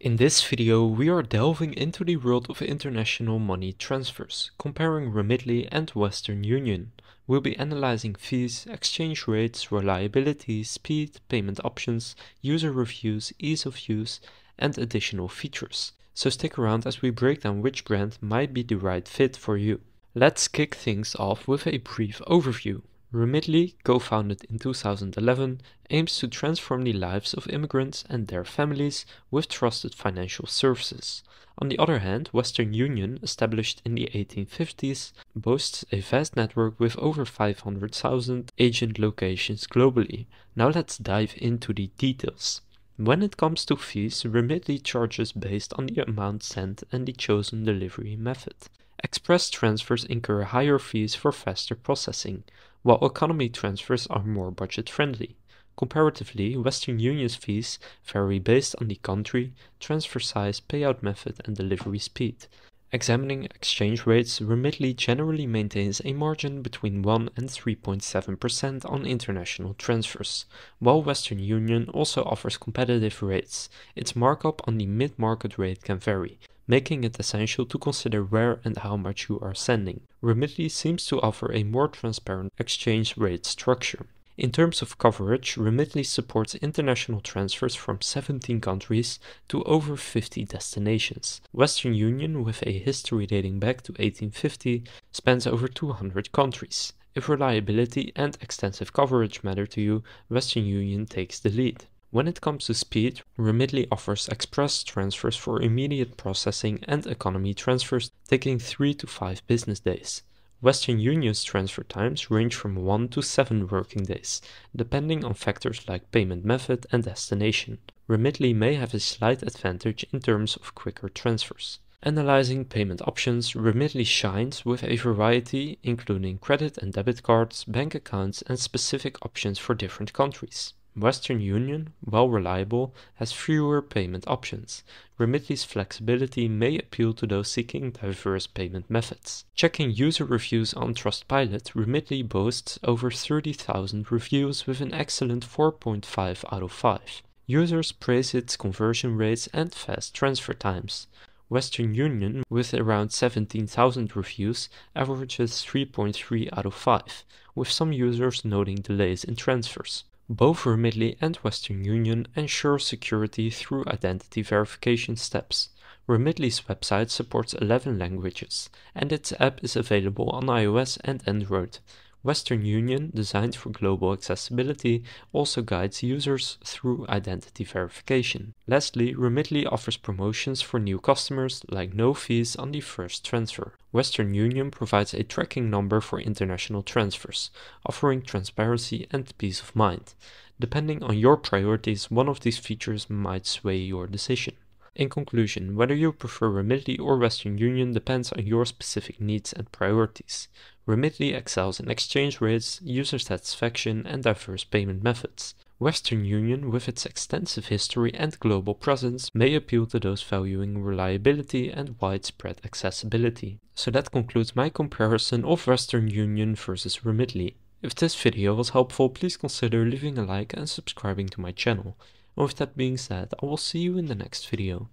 In this video we are delving into the world of international money transfers, comparing Remitly and Western Union. We'll be analyzing fees, exchange rates, reliability, speed, payment options, user reviews, ease of use, and additional features. So stick around as we break down which brand might be the right fit for you. Let's kick things off with a brief overview. Remitly, co-founded in 2011, aims to transform the lives of immigrants and their families with trusted financial services. On the other hand, Western Union, established in the 1850s, boasts a vast network with over 500,000 agent locations globally. Now let's dive into the details. When it comes to fees, Remitly charges based on the amount sent and the chosen delivery method. Express transfers incur higher fees for faster processing, while economy transfers are more budget-friendly. Comparatively, Western Union's fees vary based on the country, transfer size, payout method and delivery speed. Examining exchange rates, Remitly generally maintains a margin between 1 and 3.7% on international transfers, while Western Union also offers competitive rates. Its markup on the mid-market rate can vary, making it essential to consider where and how much you are sending. Remitly seems to offer a more transparent exchange rate structure. In terms of coverage, Remitly supports international transfers from 17 countries to over 50 destinations. Western Union, with a history dating back to 1850, spans over 200 countries. If reliability and extensive coverage matter to you, Western Union takes the lead. When it comes to speed, Remitly offers express transfers for immediate processing and economy transfers taking 3 to 5 business days. Western Union's transfer times range from 1 to 7 working days, depending on factors like payment method and destination. Remitly may have a slight advantage in terms of quicker transfers. Analyzing payment options, Remitly shines with a variety including credit and debit cards, bank accounts and specific options for different countries. Western Union, while reliable, has fewer payment options. Remitly's flexibility may appeal to those seeking diverse payment methods. Checking user reviews on Trustpilot, Remitly boasts over 30,000 reviews with an excellent 4.5 out of 5. Users praise its conversion rates and fast transfer times. Western Union, with around 17,000 reviews, averages 3.3 out of 5, with some users noting delays in transfers. Both Remitly and Western Union ensure security through identity verification steps. Remitly's website supports 11 languages, and its app is available on iOS and Android. Western Union, designed for global accessibility, also guides users through identity verification. Lastly, Remitly offers promotions for new customers, like no fees on the first transfer. Western Union provides a tracking number for international transfers, offering transparency and peace of mind. Depending on your priorities, one of these features might sway your decision. In conclusion, whether you prefer Remitly or Western Union depends on your specific needs and priorities. Remitly excels in exchange rates, user satisfaction, and diverse payment methods. Western Union, with its extensive history and global presence, may appeal to those valuing reliability and widespread accessibility. So that concludes my comparison of Western Union versus Remitly. If this video was helpful, please consider leaving a like and subscribing to my channel. And with that being said, I will see you in the next video.